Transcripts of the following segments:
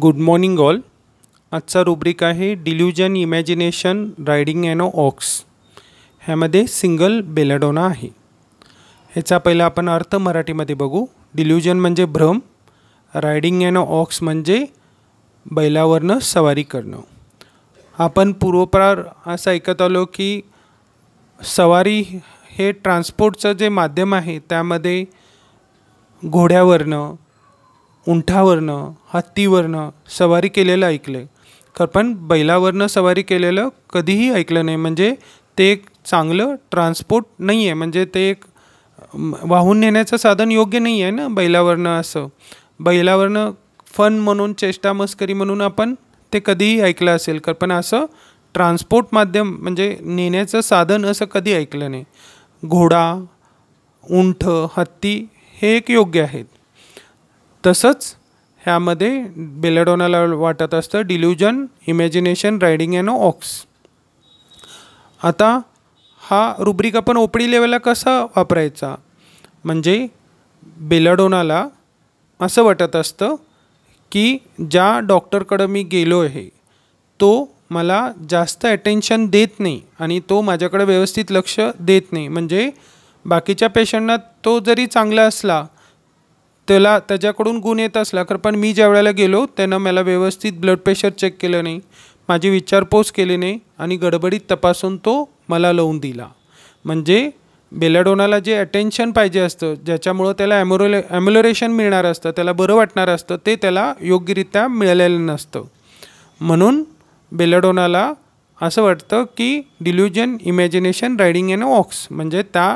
Good morning all. आजचा rubric आहे delusion imagination riding an ox. ह्यामध्ये सिंगल बेलाडोना आहे. ह्याचा पहिला आपण अर्थ मराठीमध्ये बघू. डिल्युजन म्हणजे भ्रम रायडिंग ॲनो ऑक्स म्हणजे बैलावरनं सवारी करणं. आपण पूर्वप्रार असं ऐकत आलो की सवारी हे ट्रान्सपोर्टचं जे माध्यम आहे त्यामध्ये घोड्यावरनं उंठावरनं हत्तीवरनं सवारी केलेलं ऐकलं आहे खरं पण बैलावरनं सवारी केलेलं कधीही ऐकलं नाही. म्हणजे ते एक चांगलं ट्रान्सपोर्ट नाही आहे म्हणजे ते एक वाहून नेण्याचं साधन योग्य नाही आहे ना बैलावरनं असं. बैलावरनं फन म्हणून चेष्टा मस्करी म्हणून आपण ते कधीही ऐकलं असेल. खरं पण असं ट्रान्सपोर्ट माध्यम म्हणजे नेण्याचं साधन असं कधी ऐकलं नाही. घोडा उंठ हत्ती हे एक योग्य आहेत. तसंच ह्यामध्ये बेलाडोनाला वाटत असतं delusion imagination riding and ox. आता हा रुब्रिक आपण ओपडी लेवलला कसा वापरायचा? म्हणजे बेलाडोनाला असं वाटत असतं की ज्या डॉक्टरकडं मी गेलो आहे तो मला जास्त अटेन्शन देत नाही आणि तो माझ्याकडे व्यवस्थित लक्ष देत नाही. म्हणजे बाकीच्या पेशंटना तो जरी चांगला असला त्याला त्याच्याकडून गुण येत असला खरं पण मी ज्या वेळेला गेलो त्यानं मला व्यवस्थित ब्लड प्रेशर चेक केलं नाही माझी विचारपोस केली नाही आणि गडबडीत तपासून तो मला लावून दिला. म्हणजे बेलाडोनाला जे अटेन्शन पाहिजे असतं ज्याच्यामुळं त्याला ॲम्युरोले ॲम्युलरेशन मिळणार असतं त्याला बरं वाटणार असतं ते त्याला योग्यरित्या मिळालेलं नसतं. म्हणून बेलाडोनाला असं वाटतं की delusion imagination riding an ox म्हणजे त्या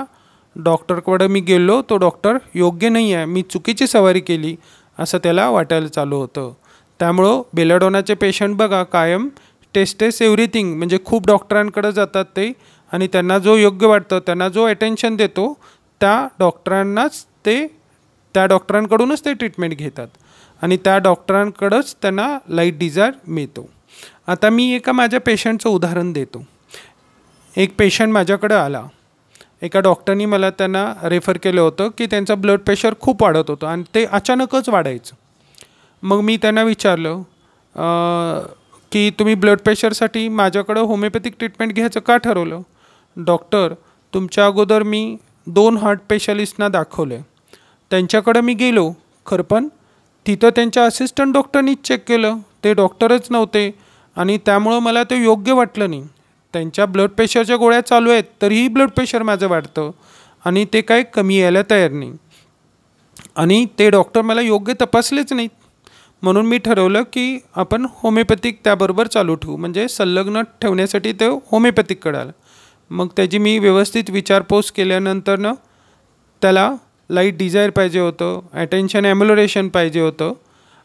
डॉक्टरकडं मी गेलो तो डॉक्टर योग्य नाही आहे मी चुकीची सवारी केली असं त्याला वाटायला चालू होतं. त्यामुळं बेलाडोनाचे पेशंट बघा कायम टेस्टेस एव्हरीथिंग म्हणजे खूप डॉक्टरांकडे जातात ते आणि त्यांना जो योग्य वाटतं त्यांना जो अटेन्शन देतो त्या डॉक्टरांनाच ते त्या डॉक्टरांकडूनच ते ट्रीटमेंट घेतात. आणि त्या डॉक्टरांकडंच त्यांना लाइट डिझायर मिळतो. आता मी एका माझ्या पेशंटचं उदाहरण देतो. एक पेशंट माझ्याकडं आला. एका डॉक्टरनी मला त्यांना रेफर केलं होतं की त्यांचं ब्लड प्रेशर खूप वाढत होतं आणि ते अचानकच वाढायचं. मग मी त्यांना विचारलं की तुम्ही ब्लड प्रेशरसाठी माझ्याकडं होमिओपॅथिक ट्रीटमेंट घ्यायचं का ठरवलं? डॉक्टर तुमच्या अगोदर मी दोन हार्ट स्पेशालिस्टना दाखवले. त्यांच्याकडं मी गेलो. खरं पण तिथं त्यांच्या असिस्टंट डॉक्टरनीच चेक केलं. ते डॉक्टरच नव्हते आणि त्यामुळं मला ते योग्य वाटलं नाही. त्यांच्या ब्लड प्रेशरच्या गोळ्या चालू आहेत तरीही ब्लड प्रेशर माझं वाढतं. आणि ते काय कमी यायला तयार नाही. आणि ते डॉक्टर मला योग्य तपासलेच नाहीत. म्हणून मी ठरवलं की आपण होमिओपॅथिक त्याबरोबर चालू ठेवू. म्हणजे संलग्न ठेवण्यासाठी ते होमिओपॅथिककडे आलं मग त्याची मी व्यवस्थित विचारपोस केल्यानंतरनं त्याला लाइट डिझायर पाहिजे होतं ॲटेन्शन ॲम्युलरेशन पाहिजे होतं.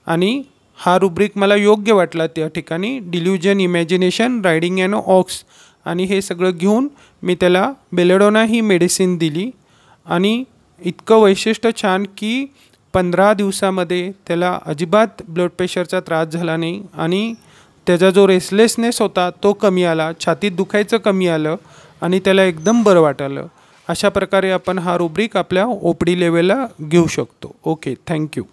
आणि हा रुब्रिक मला योग्य वाटला त्या ठिकाणी. Delusion imagination riding and ox आणि हे सगळं घेऊन मी त्याला बेलेडोना ही मेडिसिन दिली. आणि इतकं वैशिष्ट्य छान की पंधरा दिवसामध्ये त्याला अजिबात ब्लड प्रेशरचा त्रास झाला नाही. आणि त्याचा जो रेसलेसनेस होता तो कमी आला. छातीत दुखायचं कमी आलं. आणि त्याला एकदम बरं वाटलं. अशा प्रकारे आपण हा रुब्रिक आपल्या ओपडी लेवलला घेऊ शकतो. Okay thank you